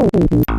后会无